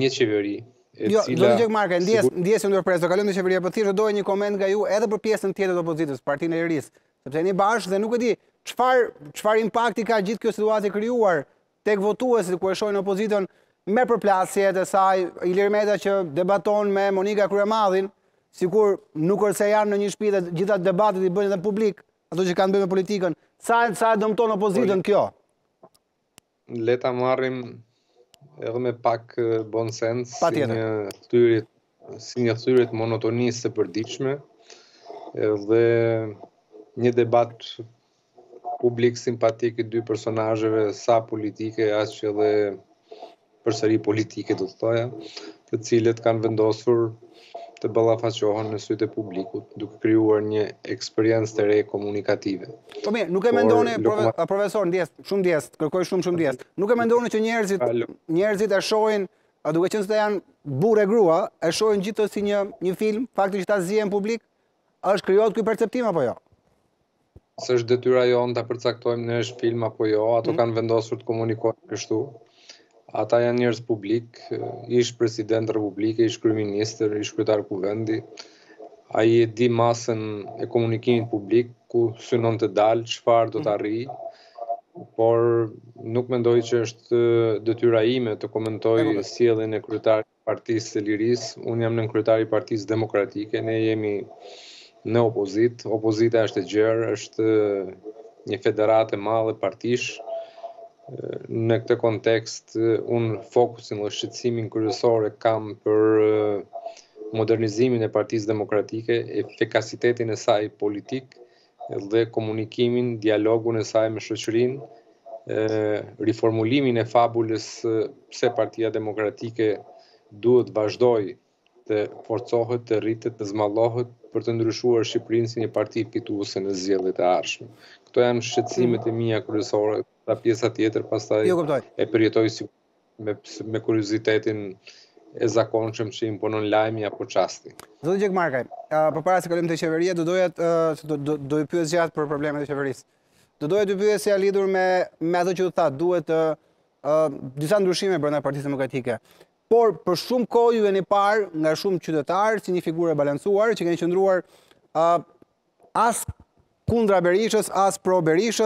një qeveri e jo, cila... Jo, zoti Gjekmarkaj, ndjesë, sigur... ndjesë që ndërpres, do kalojmë te qeveria, po thjesht do doja një koment nga ju edhe për pjesën tjetër të opozitës, Partinë e Lirisë, sepse jeni bashkë dhe nuk e di, çfarë, çfarë impakti ka gjithë kjo situatë e krijuar, tek votuesit kur e shohin opozitën, me përplasjet e saj, Ilir Meta që debaton me Monika Kryemadhin, sikur nuk është se janë në një shpi dhe gjitha debatet i bëjnë dhe publik, ato që kanë të bëjnë me politikën, sa e dëmton opozitën po, kjo? Le ta marrim edhe me pak bonsens pa si një thyrje si një thyrje të monotonisë së përditshme dhe një debat publik simpatik i dy personazheve sa politike aq edhe përsëri politike do të thoja, të cilët kanë vendosur të ballafaqohen në sytë e publikut, duke krijuar një eksperiencë të re komunikative. Po mirë, nuk e mendoni profesor ndjesë, shumë ndjesë, kërkoj shumë shumë ndjesë. Nuk e mendoni që njerëzit njerëzit e shohin, a duke qenë se janë burrë e grua, e shohin gjithë këtë si një një film, fakti që ata zihen publik, A është krijohet ky perceptim apo jo? S'është detyra jonë të përcaktojmë nëse është film apo jo, ata mm. kanë vendosur të komunikojnë kështu. Ata janë njerëz publikë, ish president republike, ish kryeministër, ish kryetar kuvendi, ai e di masën e komunikimit publik, ku synon të dalë, çfarë do të mm. arrijë, por nuk mendoj që është detyra ime të komentoj sjelljen e kryetarit Partisë së Lirisë, unë jam nënkryetar i Partisë Demokratike, ne jemi në opozitë, opozita është e gjerë, është një federatë e madhe partish. Në këtë kontekst, unë fokusin dhe shqetësimin kryesor e kam për modernizimin e Partisë Demokratike, efikasitetin e saj politik dhe komunikimin, dialogun e saj me shoqërinë, riformulimin e fabulës pse Partia Demokratike duhet të vazhdojë të forcohet, të rritet, të zmadhohet për të ndryshuar Shqipërinë si një parti fituese në zgjedhjet e ardhshme. Këto janë shqetësimet e mia kryesore, ta pjesa tjetër pastaj e përjetoj sigurisht me me kuriozitetin e zakonshëm që imponon lajmi apo çasti. Zoti Gjekmarkaj, uh, përpara se të kalojmë te qeveria, do doja të uh, do, do, do ju pyes gjatë për problemet e qeverisë. Do doja të pyesja lidhur me me ato që u tha, duhet të uh, disa ndryshime brenda Partisë Demokratike. Por për shumë kohë ju jeni parë nga shumë qytetarë si një figurë e balancuar që keni qëndruar uh, as kundra Berishës, as pro Berishës